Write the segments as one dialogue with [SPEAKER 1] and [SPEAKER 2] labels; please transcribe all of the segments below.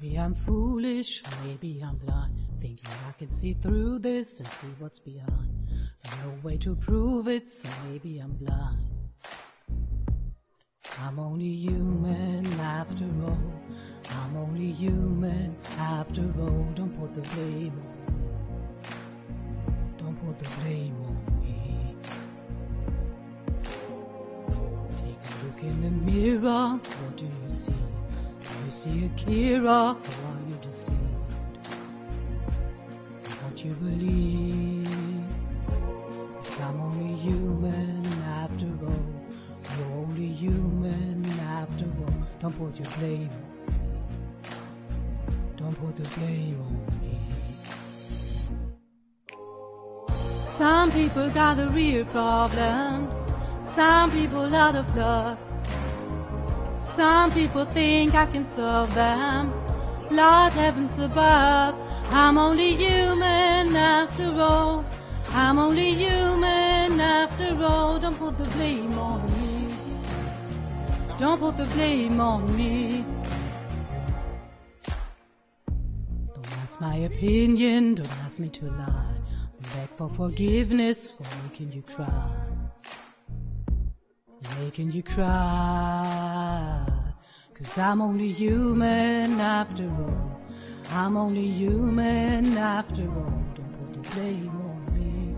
[SPEAKER 1] Maybe I'm foolish, maybe I'm blind, thinking I can see through this and see what's behind. No way to prove it, so maybe I'm blind. I'm only human after all. I'm only human after all. Don't put the blame on. Don't put the blame on me. Take a look in the mirror. What do you see? Do you see a Kira or are you deceived? What you believe? Cause I'm only human after all. You're only human after all. Don't put your blame on. Don't put the blame on me. Some people got the real problems. Some people out of luck. Some people think I can solve them. Lord heavens above, I'm only human after all. I'm only human after all. Don't put the blame on me. Don't put the blame on me. Don't ask my opinion, don't ask me to lie. Beg for forgiveness for making you cry. Making you cry. Cause I'm only human after all. I'm only human after all. Don't put the blame on me.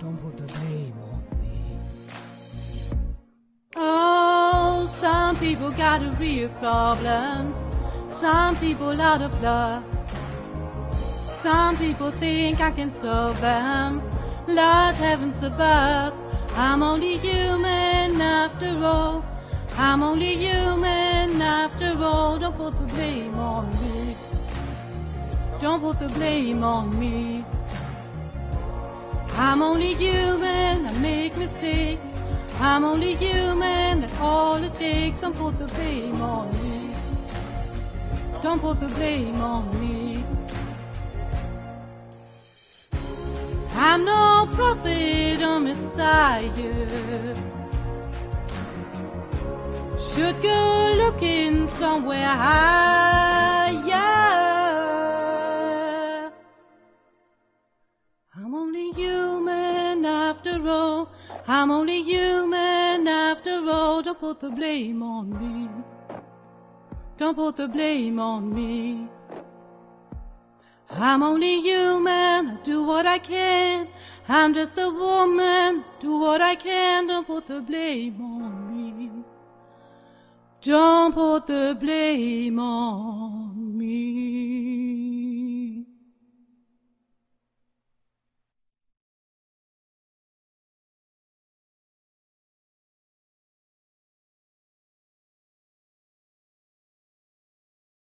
[SPEAKER 1] Don't put the blame on me. Oh, some people got real problems. Some people out of luck. Some people think I can solve them. Lord heavens above, I'm only human after all. I'm only human after all. Don't put the blame on me. Don't put the blame on me. I'm only human, I make mistakes. I'm only human, that's all it takes. Don't put the blame on me. Don't put the blame on me. I'm no prophet or messiah. Should go looking somewhere higher. I'm only human after all. I'm only human after all. Don't put the blame on me. Don't put the blame on me. I'm only human, I do what I can. I'm just a woman, do what I can. Don't put the blame on me. Don't put the blame on me.